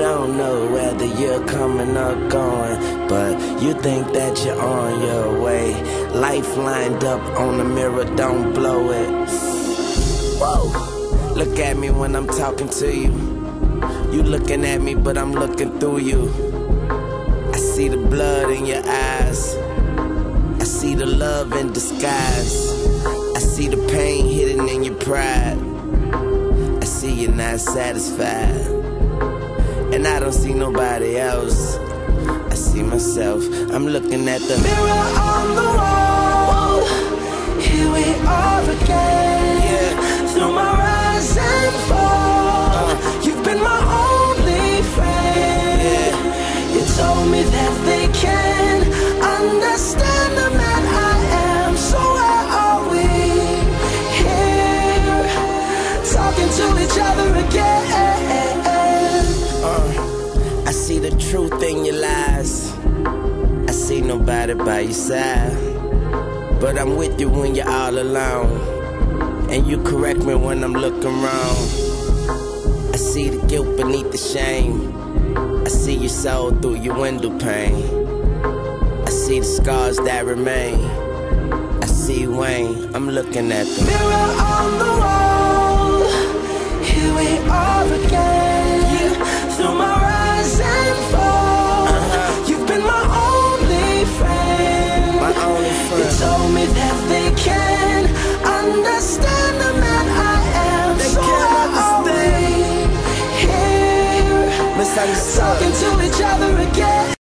don't know whether you're coming or going, but you think that you're on your way. Life lined up on the mirror, don't blow it. Whoa, look at me when I'm talking to you. You looking at me, but I'm looking through you. I see the blood in your eyes. I see the love in disguise. I see the pain hidden in your pride. Not satisfied. And I don't see nobody else. I see myself. I'm looking at the Mirror on the wall. Here we are again. In your lies. I see nobody by your side. But I'm with you when you're all alone. And you correct me when I'm looking wrong. I see the guilt beneath the shame. I see your soul through your window pane. I see the scars that remain. I see Wayne, I'm looking at them. Mirror on the me that they can understand the man I am. They so are we? Here, talking to each other